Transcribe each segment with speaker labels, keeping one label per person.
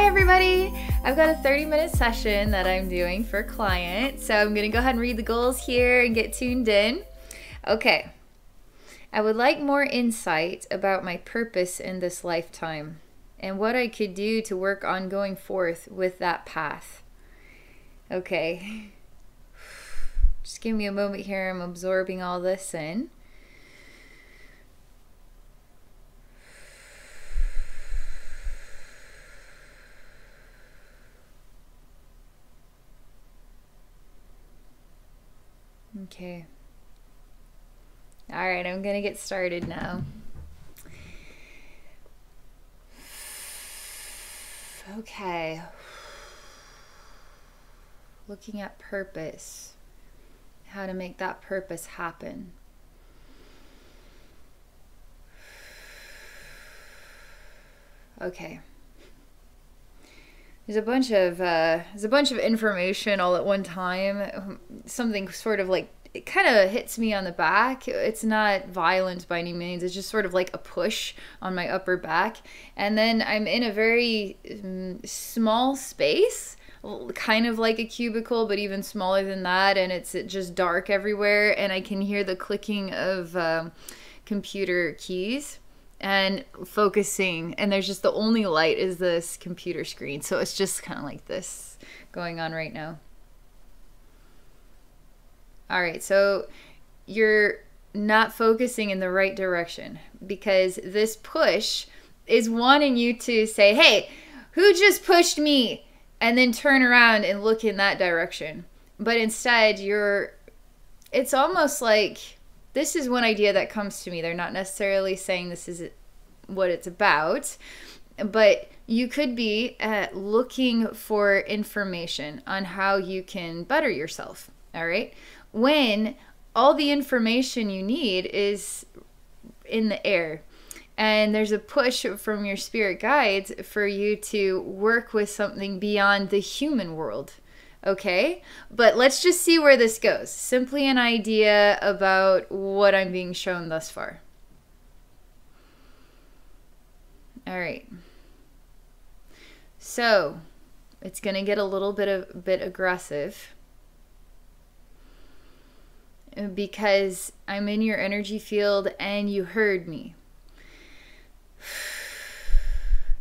Speaker 1: Hi everybody! I've got a 30 minute session that I'm doing for a client. So I'm gonna go ahead and read the goals here and get tuned in. Okay. I would like more insight about my purpose in this lifetime and what I could do to work on going forth with that path. Okay. Just give me a moment here. I'm absorbing all this in. Okay. All right, I'm going to get started now. Okay. Looking at purpose, how to make that purpose happen. Okay there's a bunch of uh, there's a bunch of information all at one time. Something sort of like it kind of hits me on the back. It's not violent by any means. It's just sort of like a push on my upper back, and then I'm in a very um, small space kind of like a cubicle, but even smaller than that. And it's just dark everywhere. And I can hear the clicking of um, computer keys and focusing and there's just the only light is this computer screen so it's just kind of like this going on right now all right so you're not focusing in the right direction because this push is wanting you to say hey who just pushed me and then turn around and look in that direction but instead you're it's almost like this is one idea that comes to me. They're not necessarily saying this is what it's about, but you could be uh, looking for information on how you can better yourself. All right. When all the information you need is in the air, and there's a push from your spirit guides for you to work with something beyond the human world okay? But let's just see where this goes. Simply an idea about what I'm being shown thus far. All right. So, it's going to get a little bit of bit aggressive because I'm in your energy field and you heard me.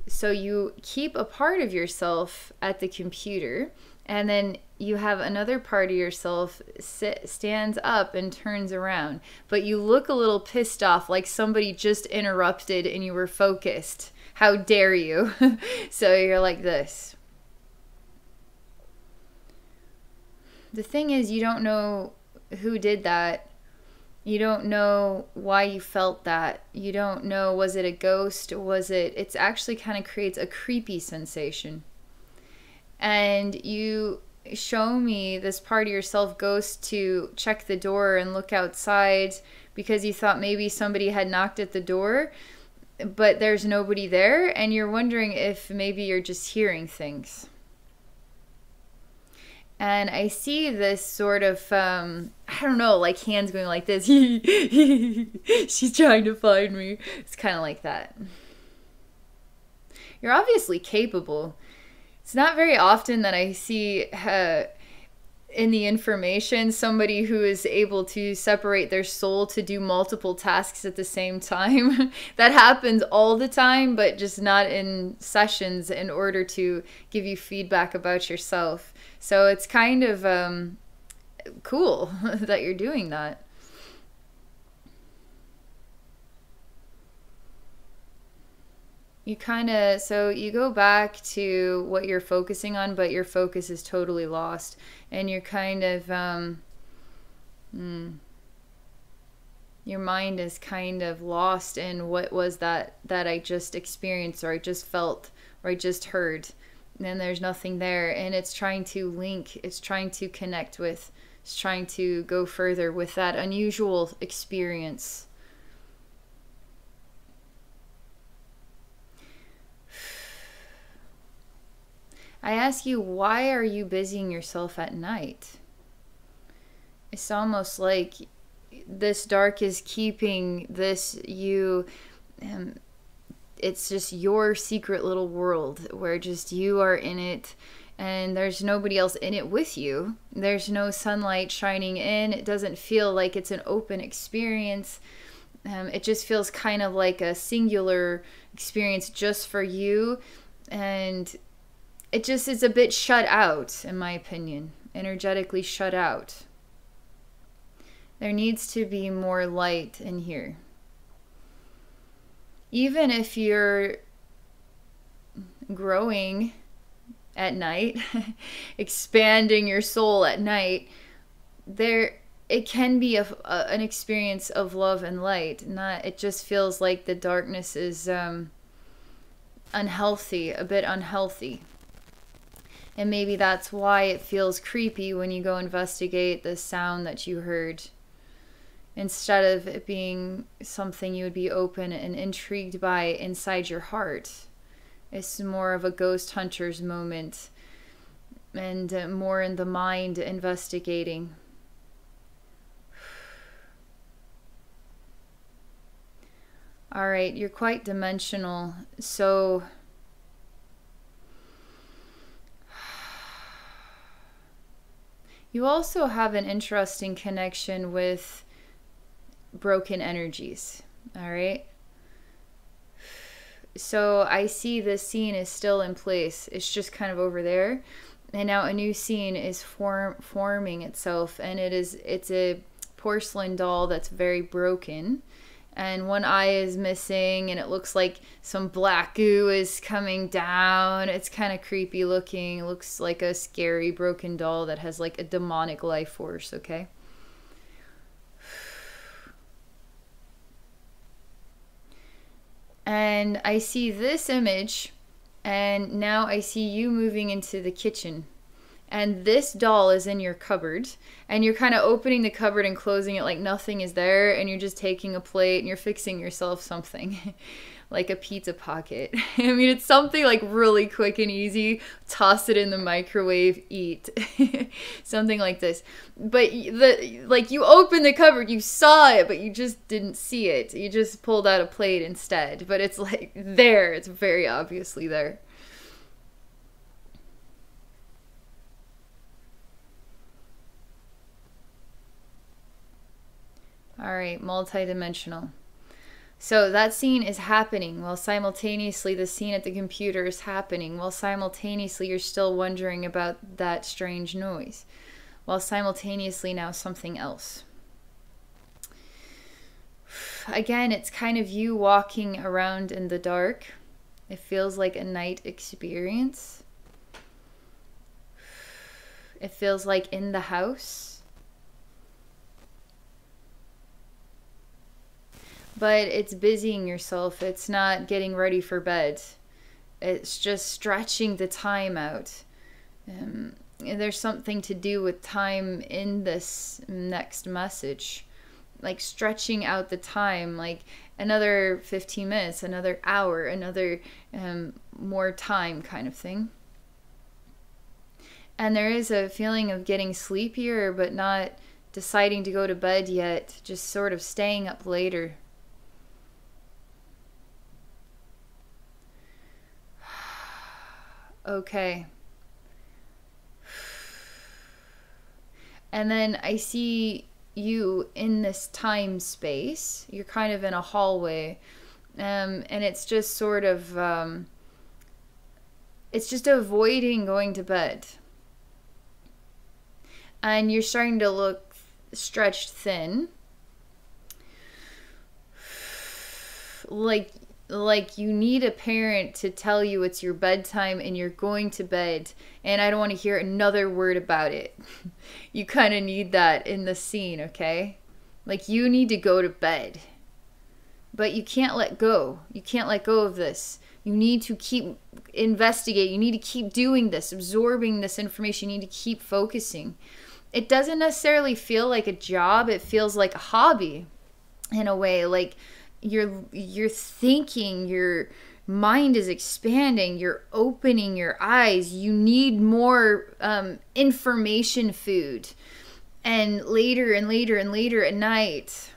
Speaker 1: So you keep a part of yourself at the computer and then you have another part of yourself sit, stands up and turns around. But you look a little pissed off like somebody just interrupted and you were focused. How dare you? So you're like this. The thing is you don't know who did that you don't know why you felt that. You don't know was it a ghost? Was it it's actually kind of creates a creepy sensation. And you show me this part of yourself goes to check the door and look outside because you thought maybe somebody had knocked at the door but there's nobody there and you're wondering if maybe you're just hearing things. And I see this sort of um, I don't know, like hands going like this. She's trying to find me. It's kind of like that. You're obviously capable it's not very often that I see uh, in the information somebody who is able to separate their soul to do multiple tasks at the same time. that happens all the time, but just not in sessions in order to give you feedback about yourself. So it's kind of um, cool that you're doing that. you kind of so you go back to what you're focusing on but your focus is totally lost and you're kind of um mm, your mind is kind of lost in what was that that I just experienced or I just felt or I just heard and there's nothing there and it's trying to link it's trying to connect with it's trying to go further with that unusual experience I ask you, why are you busying yourself at night? It's almost like this dark is keeping this you um, it's just your secret little world where just you are in it and there's nobody else in it with you. There's no sunlight shining in. It doesn't feel like it's an open experience. Um, it just feels kind of like a singular experience just for you. And it just is a bit shut out, in my opinion, energetically shut out. There needs to be more light in here. Even if you're growing at night, expanding your soul at night, there it can be a, a, an experience of love and light. Not it just feels like the darkness is um, unhealthy, a bit unhealthy. And maybe that's why it feels creepy when you go investigate the sound that you heard. Instead of it being something you would be open and intrigued by inside your heart. It's more of a ghost hunter's moment and uh, more in the mind investigating. All right, you're quite dimensional. So you also have an interesting connection with broken energies. All right so I see this scene is still in place. It's just kind of over there. And now a new scene is form forming itself and it is it's a porcelain doll that's very broken and one eye is missing and it looks like some black goo is coming down. It's kind of creepy looking. It looks like a scary broken doll that has like a demonic life force, okay? And I see this image and now I see you moving into the kitchen. And this doll is in your cupboard and you're kind of opening the cupboard and closing it like nothing is there and you're just taking a plate and you're fixing yourself something like a pizza pocket. I mean, it's something like really quick and easy. Toss it in the microwave, eat. something like this. But the like you open the cupboard, you saw it, but you just didn't see it. You just pulled out a plate instead. But it's like there. It's very obviously there. All right, multidimensional. So that scene is happening while simultaneously the scene at the computer is happening, while simultaneously you're still wondering about that strange noise, while simultaneously now something else. Again, it's kind of you walking around in the dark. It feels like a night experience. It feels like in the house but it's busying yourself. It's not getting ready for bed. It's just stretching the time out. Um, there's something to do with time in this next message. Like stretching out the time, like another 15 minutes, another hour, another um, more time kind of thing. And there is a feeling of getting sleepier, but not deciding to go to bed yet, just sort of staying up later. Okay. And then I see you in this time space. You're kind of in a hallway. Um, and it's just sort of, um, it's just avoiding going to bed. And you're starting to look stretched thin. Like like you need a parent to tell you it's your bedtime and you're going to bed and I don't want to hear another word about it. you kind of need that in the scene, okay? Like you need to go to bed. But you can't let go. You can't let go of this. You need to keep investigate. You need to keep doing this, absorbing this information. You need to keep focusing. It doesn't necessarily feel like a job. It feels like a hobby in a way like you're you're thinking your mind is expanding you're opening your eyes you need more um, information food and later and later and later at night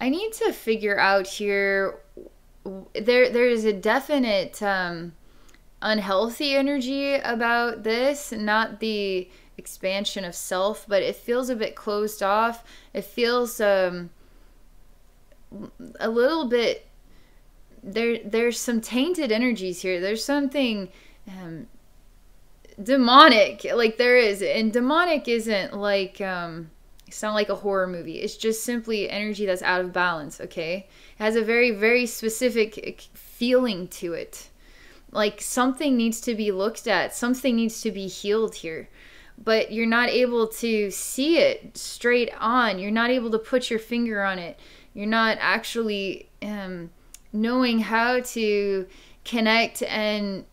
Speaker 1: i need to figure out here there there is a definite um, unhealthy energy about this, not the expansion of self, but it feels a bit closed off. It feels um, a little bit there. There's some tainted energies here. There's something um, demonic, like there is, and demonic isn't like um, not like a horror movie. It's just simply energy that's out of balance. Okay, it has a very very specific feeling to it. Like something needs to be looked at. Something needs to be healed here but you're not able to see it straight on. You're not able to put your finger on it. You're not actually um, knowing how to connect and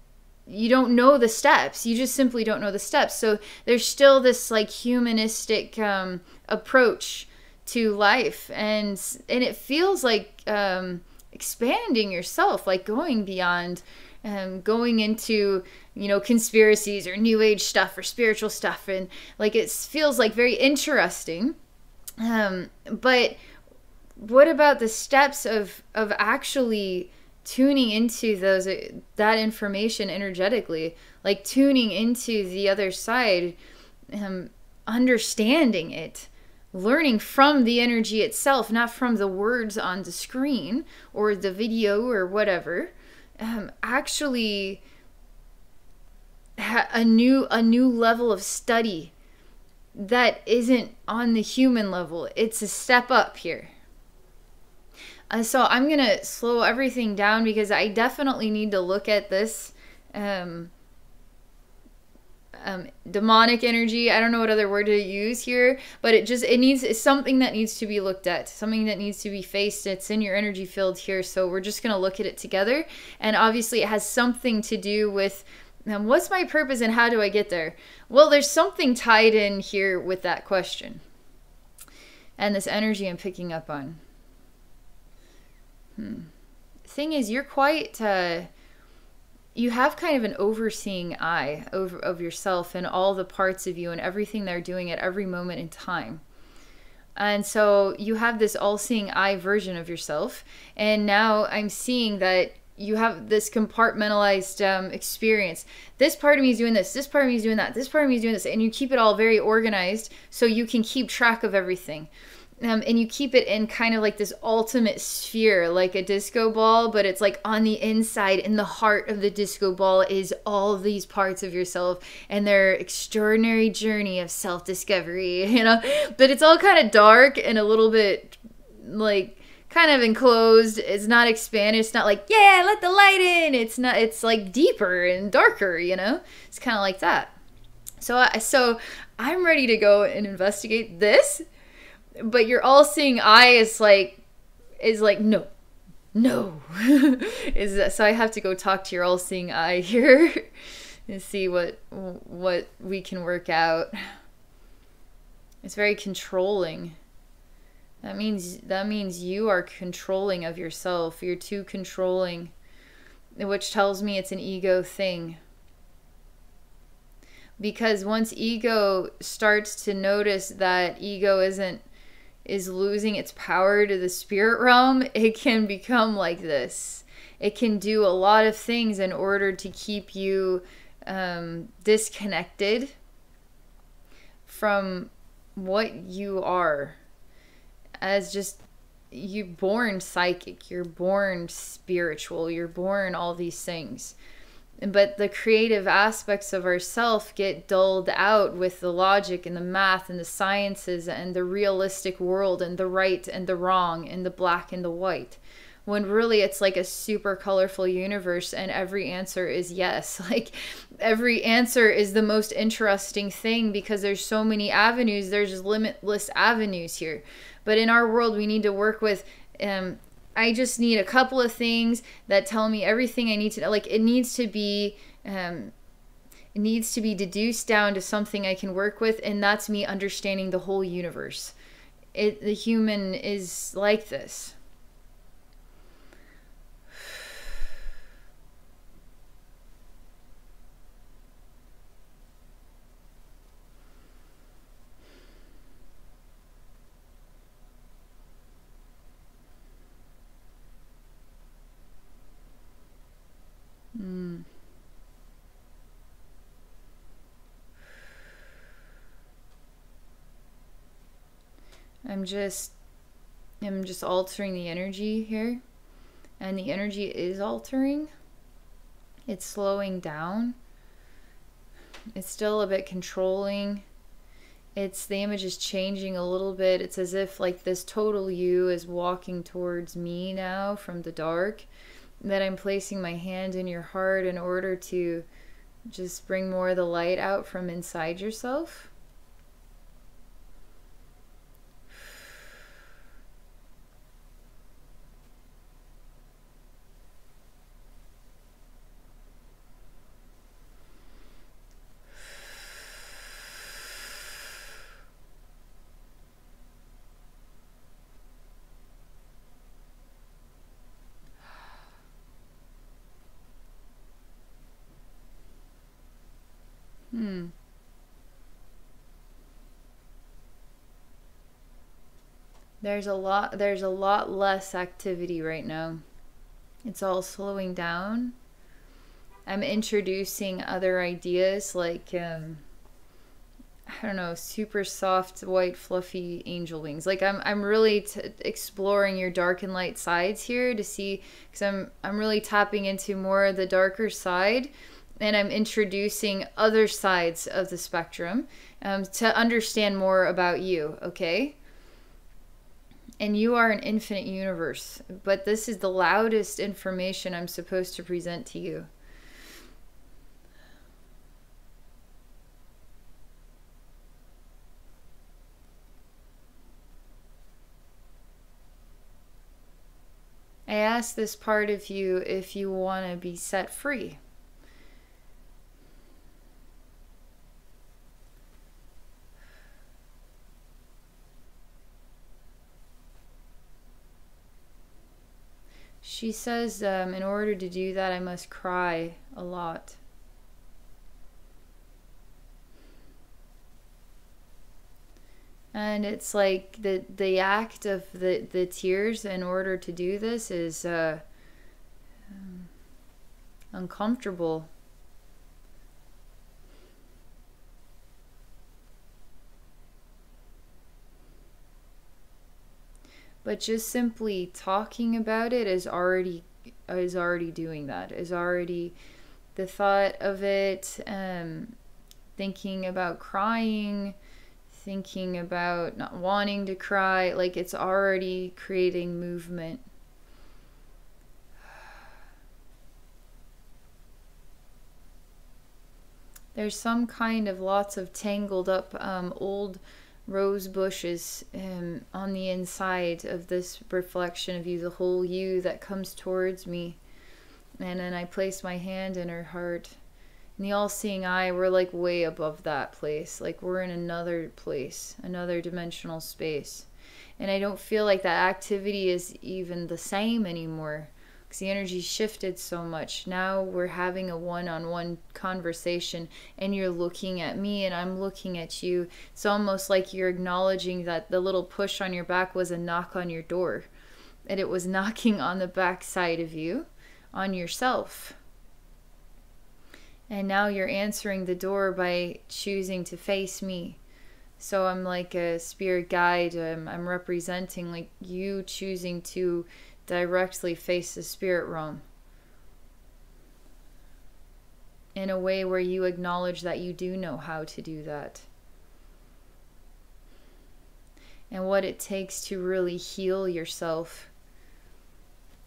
Speaker 1: you don't know the steps. You just simply don't know the steps. So there's still this like humanistic um, approach to life, and and it feels like um, expanding yourself, like going beyond um, going into you know conspiracies or new age stuff or spiritual stuff and like it feels like very interesting um, but what about the steps of of actually tuning into those uh, that information energetically like tuning into the other side um, understanding it learning from the energy itself not from the words on the screen or the video or whatever um, actually ha- a new a new level of study that isn't on the human level. It's a step up here. Uh, so I'm gonna slow everything down because I definitely need to look at this um, um, demonic energy. I don't know what other word to use here, but it just it needs it's something that needs to be looked at, something that needs to be faced. It's in your energy field here, so we're just gonna look at it together. And obviously, it has something to do with um, what's my purpose and how do I get there. Well, there's something tied in here with that question, and this energy I'm picking up on. Thing is, you're quite. Uh, you have kind of an overseeing eye over of yourself and all the parts of you and everything they're doing at every moment in time. And so you have this all-seeing eye version of yourself, and now I'm seeing that you have this compartmentalized um, experience. This part of me is doing this. This part of me is doing that. This part of me is doing this, and you keep it all very organized so you can keep track of everything um, and you keep it in kind of like this ultimate sphere, like a disco ball, but it's like on the inside, in the heart of the disco ball, is all these parts of yourself and their extraordinary journey of self discovery, you know? But it's all kind of dark and a little bit like kind of enclosed. It's not expanded. It's not like, yeah, let the light in. It's not, it's like deeper and darker, you know? It's kind of like that. So, I, so I'm ready to go and investigate this but your all-seeing eye is like is like no no. Is that so i have to go talk to your all-seeing eye here and see what what we can work out. It's very controlling. That means that means you are controlling of yourself. You're too controlling which tells me it's an ego thing. Because once ego starts to notice that ego isn't is losing its power to the spirit realm, it can become like this. It can do a lot of things in order to keep you um, disconnected from what you are as just you're born psychic you're born spiritual you're born all these things but the creative aspects of ourself get dulled out with the logic and the math and the sciences and the realistic world and the right and the wrong and the black and the white. When really it's like a super colorful universe and every answer is yes. Like every answer is the most interesting thing because there's so many avenues. There's limitless avenues here. But in our world we need to work with um, I just need a couple of things that tell me everything I need to know. Like it needs to be um, it needs to be deduced down to something I can work with, and that's me understanding the whole universe. It the human is like this. I'm just I'm just altering the energy here. And the energy is altering. It's slowing down. It's still a bit controlling. It's the image is changing a little bit. It's as if like this total you is walking towards me now from the dark. That I'm placing my hand in your heart in order to just bring more of the light out from inside yourself. Hmm. There's a lot there's a lot less activity right now. It's all slowing down. I'm introducing other ideas like um I don't know, super soft, white, fluffy angel wings. Like I'm, I'm really exploring your dark and light sides here to see, because I'm, I'm really tapping into more of the darker side and I'm introducing other sides of the spectrum um, to understand more about you, okay? And you are an infinite universe, but this is the loudest information I'm supposed to present to you. I ask this part of you if you want to be set free. She says, um, in order to do that, I must cry a lot. And it's like the the act of the the tears in order to do this is uh, um, uncomfortable. But just simply talking about it is already is already doing that is already the thought of it um, thinking about crying thinking about not wanting to cry like it's already creating movement. There's some kind of lots of tangled up um, old rose bushes um, on the inside of this reflection of you, the whole you that comes towards me. And then I place my hand in her heart. And the all seeing eye, we're like way above that place. Like we're in another place, another dimensional space. And I don't feel like that activity is even the same anymore because the energy shifted so much. Now we're having a one on one conversation, and you're looking at me, and I'm looking at you. It's almost like you're acknowledging that the little push on your back was a knock on your door, and it was knocking on the back side of you, on yourself. And now you're answering the door by choosing to face me. So I'm like a spirit guide. Um, I'm representing like you choosing to directly face the spirit realm in a way where you acknowledge that you do know how to do that. And what it takes to really heal yourself,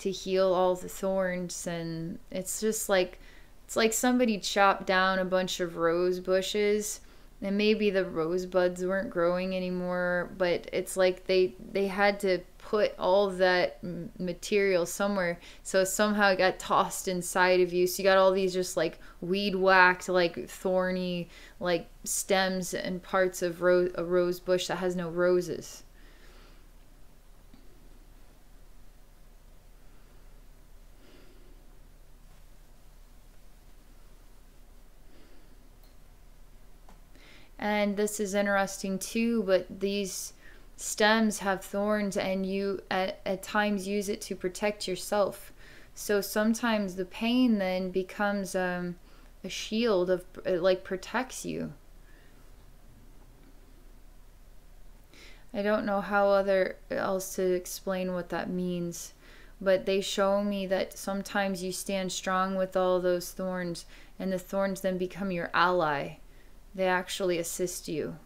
Speaker 1: to heal all the thorns. And it's just like, it's like somebody chopped down a bunch of rose bushes and maybe the rosebuds weren't growing anymore but it's like they they had to put all that material somewhere. So somehow it got tossed inside of you. So you got all these just like weed whacked like thorny like stems and parts of ro- a rose bush that has no roses and this is interesting too but these stems have thorns and you at, at times use it to protect yourself so sometimes the pain then becomes um, a shield of it like protects you I don't know how other else to explain what that means, but they show me that sometimes you stand strong with all those thorns and the thorns then become your ally. They actually assist you.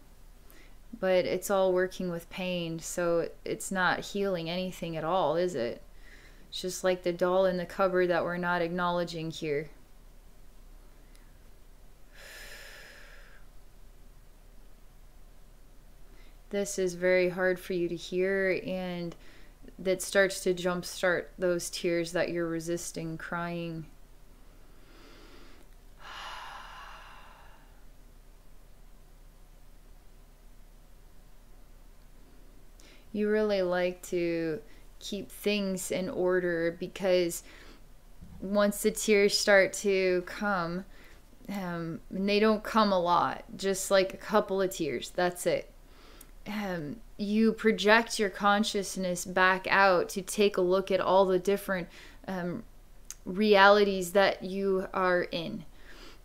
Speaker 1: But it's all working with pain, so it's not healing anything at all, is it? It's just like the doll in the cupboard that we're not acknowledging here. This is very hard for you to hear, and that starts to jumpstart those tears that you're resisting crying. You really like to keep things in order because once the tears start to come, um, and they don't come a lot, just like a couple of tears, that's it. Um, you project your consciousness back out to take a look at all the different um, realities that you are in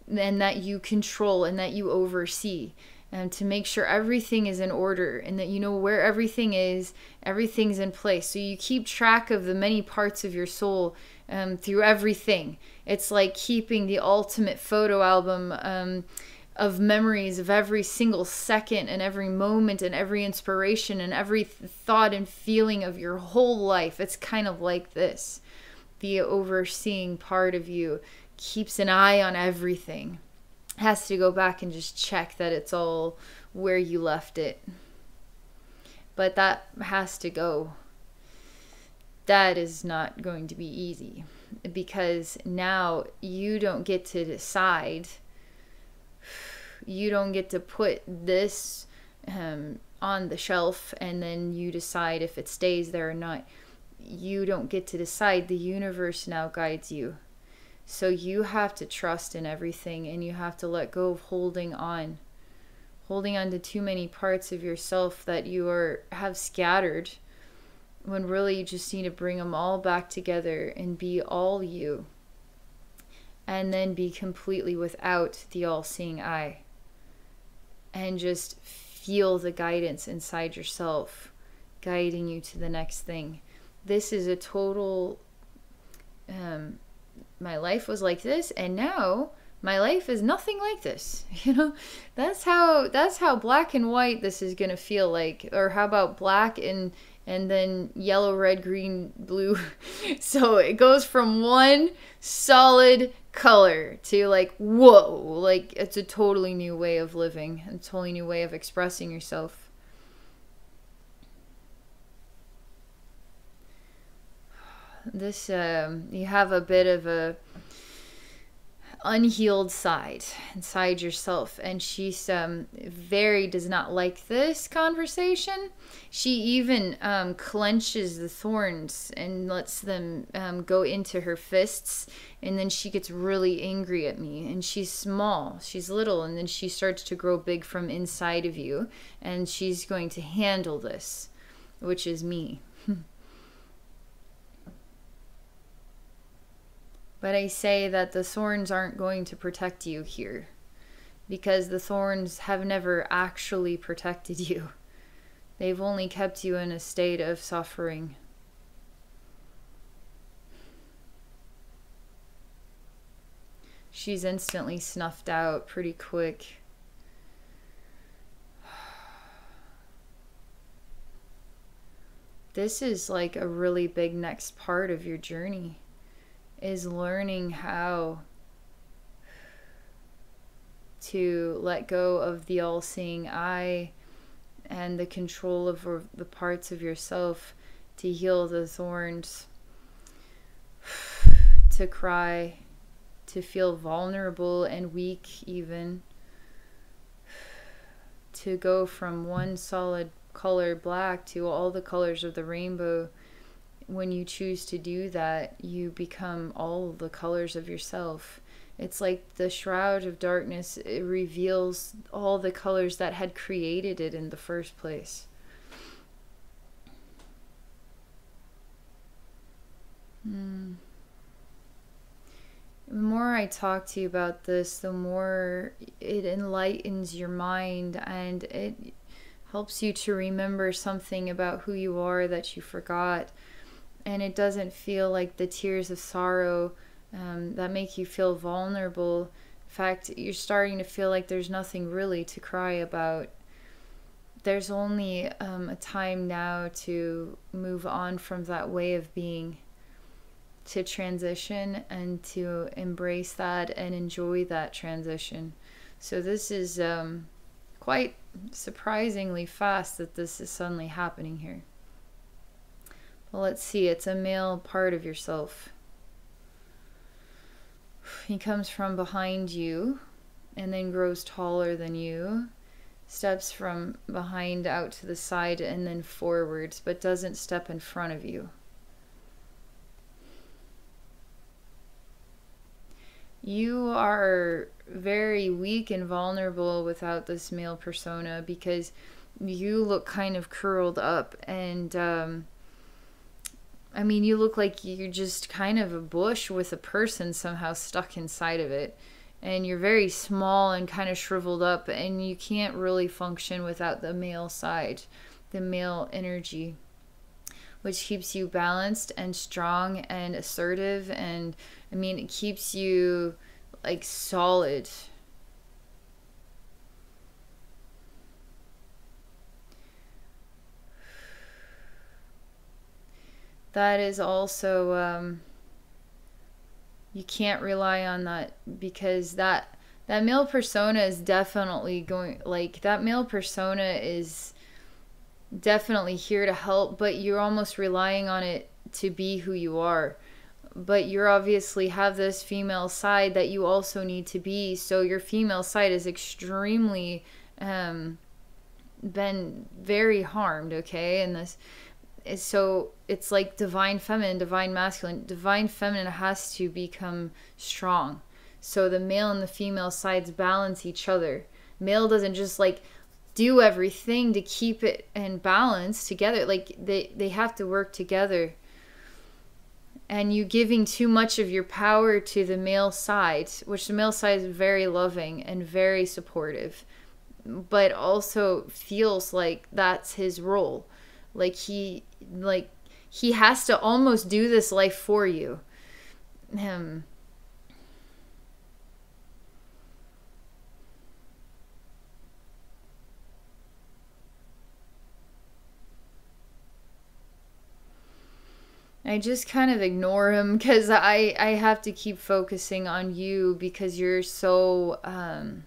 Speaker 1: and that you control and that you oversee and to make sure everything is in order and that you know where everything is, everything's in place. So you keep track of the many parts of your soul um, through everything. It's like keeping the ultimate photo album um, of memories of every single second and every moment and every inspiration and every thought and feeling of your whole life. It's kind of like this. The overseeing part of you keeps an eye on everything has to go back and just check that it's all where you left it. But that has to go. That is not going to be easy because now you don't get to decide. You don't get to put this um, on the shelf and then you decide if it stays there or not. You don't get to decide. The universe now guides you. So you have to trust in everything and you have to let go of holding on. Holding on to too many parts of yourself that you are have scattered when really you just need to bring them all back together and be all you. And then be completely without the all-seeing eye. And just feel the guidance inside yourself guiding you to the next thing. This is a total um, my life was like this and now my life is nothing like this you know? That's how that's how black and white this is going to feel like. Or how about black and and then yellow red green blue? So it goes from one solid color to like whoa like it's a totally new way of living a totally new way of expressing yourself this um, you have a bit of a unhealed side inside yourself. And she's um, very does not like this conversation. She even um, clenches the thorns and lets them um, go into her fists. And then she gets really angry at me. And she's small. She's little. And then she starts to grow big from inside of you. And she's going to handle this which is me But I say that the thorns aren't going to protect you here because the thorns have never actually protected you. They've only kept you in a state of suffering. She's instantly snuffed out pretty quick. This is like a really big next part of your journey is learning how to let go of the all seeing eye and the control of the parts of yourself to heal the thorns, to cry, to feel vulnerable and weak, even to go from one solid color black to all the colors of the rainbow when you choose to do that, you become all the colors of yourself. It's like the shroud of darkness, it reveals all the colors that had created it in the first place. Mm. The more I talk to you about this, the more it enlightens your mind and it helps you to remember something about who you are that you forgot. And it doesn't feel like the tears of sorrow um, that make you feel vulnerable. In fact, you're starting to feel like there's nothing really to cry about. There's only um, a time now to move on from that way of being, to transition and to embrace that and enjoy that transition. So, this is um, quite surprisingly fast that this is suddenly happening here. But let's see, it's a male part of yourself. He comes from behind you and then grows taller than you, steps from behind out to the side and then forwards, but doesn't step in front of you. You are very weak and vulnerable without this male persona because you look kind of curled up and um, I mean, you look like you're just kind of a bush with a person somehow stuck inside of it. And you're very small and kind of shriveled up, and you can't really function without the male side, the male energy, which keeps you balanced and strong and assertive. And I mean, it keeps you like solid that is also um, you can't rely on that because that that male persona is definitely going like that male persona is definitely here to help but you're almost relying on it to be who you are. But you're obviously have this female side that you also need to be so your female side is extremely um been very harmed okay and this so it's like divine feminine, divine masculine. Divine feminine has to become strong. So the male and the female sides balance each other. Male doesn't just like do everything to keep it in balance together. Like they, they have to work together. And you giving too much of your power to the male side, which the male side is very loving and very supportive, but also feels like that's his role. Like he like he has to almost do this life for you. Him. I just kind of ignore him because I I have to keep focusing on you because you're so um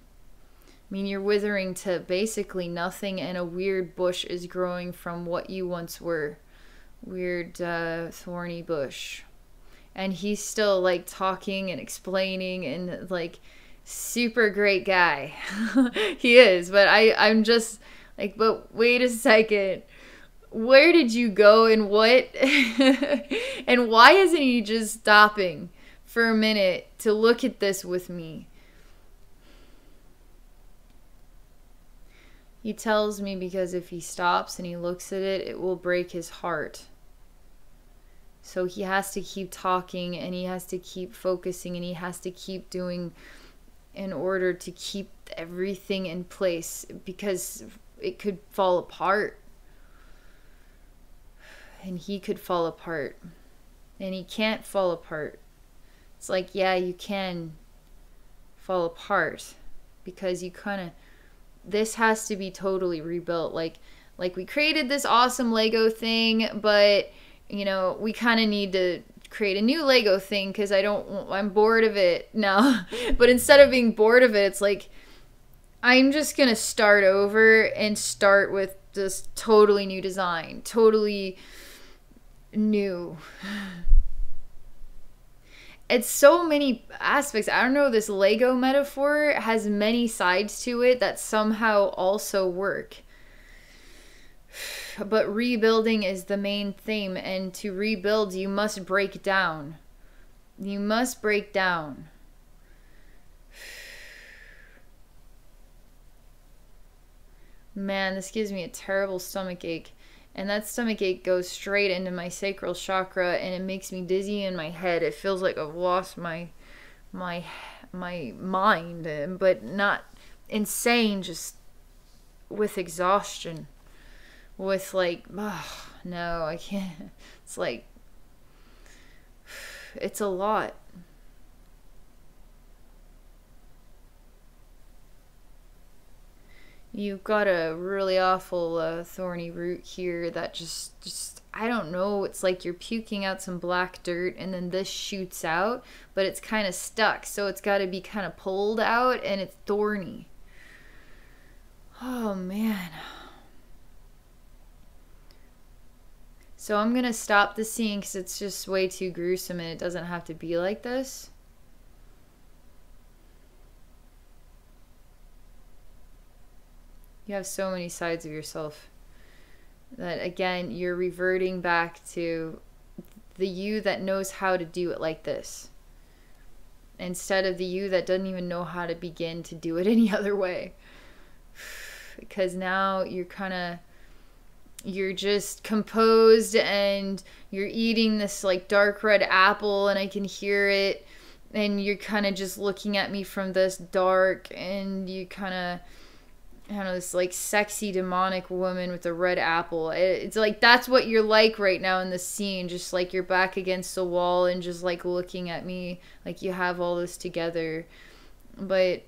Speaker 1: I mean you're withering to basically nothing and a weird bush is growing from what you once were. Weird uh, thorny bush. And he's still like talking and explaining and like super great guy. He is but i i'm just like but wait a second. Where did you go and what? And why isn't he just stopping for a minute to look at this with me He tells me because if he stops and he looks at it, it will break his heart. So he has to keep talking and he has to keep focusing and he has to keep doing in order to keep everything in place because it could fall apart. And he could fall apart. And he can't fall apart. It's like, yeah, you can fall apart because you kind of this has to be totally rebuilt. Like like we created this awesome lego thing but you know we kind of need to create a new lego thing because i don't i'm bored of it now. But instead of being bored of it it's like i'm just gonna start over and start with this totally new design totally new it's so many aspects. I don't know, this Lego metaphor has many sides to it that somehow also work. But rebuilding is the main theme, and to rebuild, you must break down. You must break down. Man, this gives me a terrible stomach ache and that stomach ache goes straight into my sacral chakra and it makes me dizzy in my head it feels like i've lost my my my mind but not insane just with exhaustion with like, oh, no, I can't. It's like, it's a lot. You've got a really awful uh, thorny root here that just, just, I don't know. It's like you're puking out some black dirt and then this shoots out, but it's kind of stuck. So it's got to be kind of pulled out and it's thorny. Oh man. So I'm going to stop the scene because it's just way too gruesome and it doesn't have to be like this. You have so many sides of yourself that, again, you're reverting back to the you that knows how to do it like this instead of the you that doesn't even know how to begin to do it any other way. because now you're kind of you're just composed and you're eating this like dark red apple and I can hear it and you're kind of just looking at me from this dark and you kind of I don't know this like sexy demonic woman with a red apple. It's like that's what you're like right now in the scene, just like you're back against the wall and just like looking at me like you have all this together. But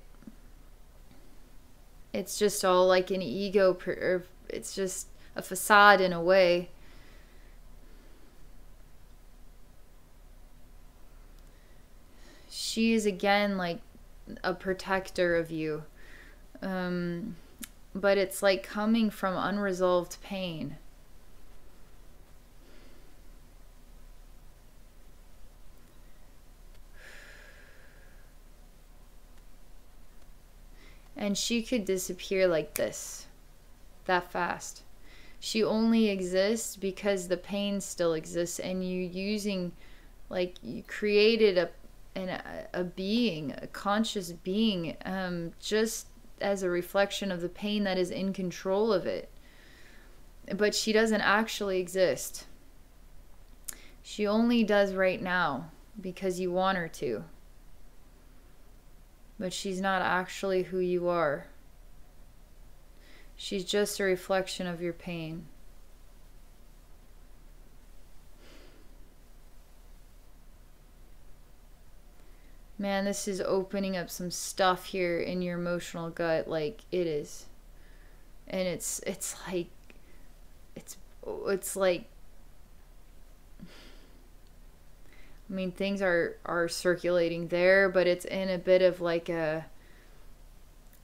Speaker 1: it's just all like an ego per, it's just a facade in a way. She is again like a protector of you. Um, but it's like coming from unresolved pain. And she could disappear like this, that fast. She only exists because the pain still exists, and you using, like, you created a, an, a being, a conscious being, um, just as a reflection of the pain that is in control of it. But she doesn't actually exist. She only does right now because you want her to. But she's not actually who you are. She's just a reflection of your pain. Man, this is opening up some stuff here in your emotional gut like it is. And it's it's like it's it's like I mean things are are circulating there, but it's in a bit of like a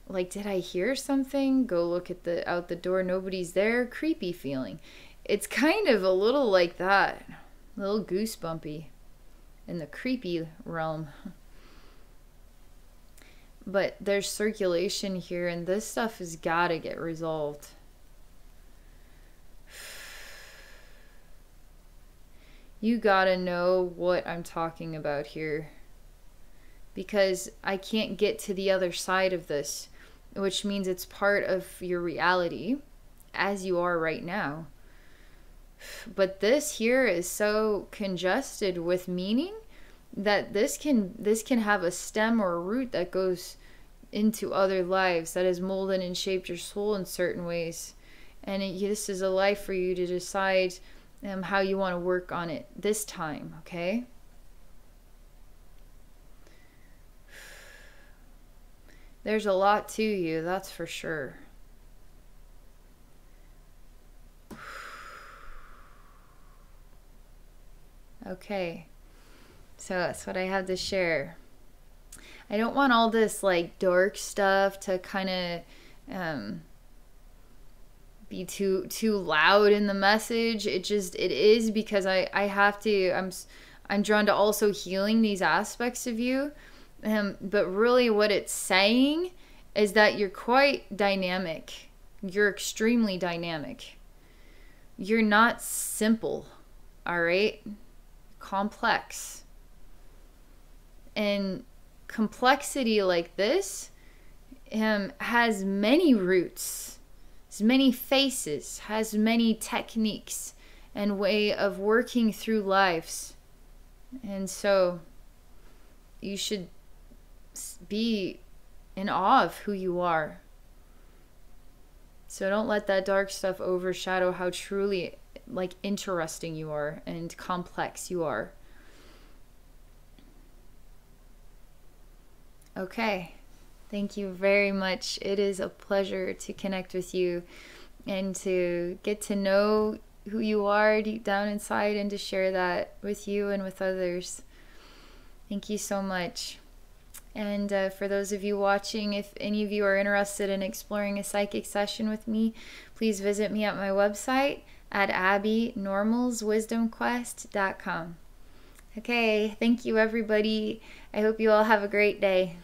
Speaker 1: like did I hear something? Go look at the out the door, nobody's there, creepy feeling. It's kind of a little like that. A little goosebumpy in the creepy realm but there's circulation here and this stuff has got to get resolved. You got to know what I'm talking about here. Because I can't get to the other side of this which means it's part of your reality as you are right now. But this here is so congested with meaning that this can this can have a stem or a root that goes into other lives that has molded and shaped your soul in certain ways. And it, this is a life for you to decide um, how you want to work on it this time okay? There's a lot to you that's for sure. Okay so that's what I have to share. I don't want all this like dark stuff to kind of um, be too too loud in the message. It just it is because I I have to. I'm I'm drawn to also healing these aspects of you. Um, but really, what it's saying is that you're quite dynamic. You're extremely dynamic. You're not simple. All right, complex and complexity like this um, has many roots, has many faces, has many techniques and way of working through lives. And so you should be in awe of who you are. So don't let that dark stuff overshadow how truly like interesting you are and complex you are. Okay. Thank you very much. It is a pleasure to connect with you and to get to know who you are deep down inside and to share that with you and with others. Thank you so much. And uh, for those of you watching, if any of you are interested in exploring a psychic session with me, please visit me at my website at abbeynormalswisdomquest.com. Okay, thank you, everybody. I hope you all have a great day.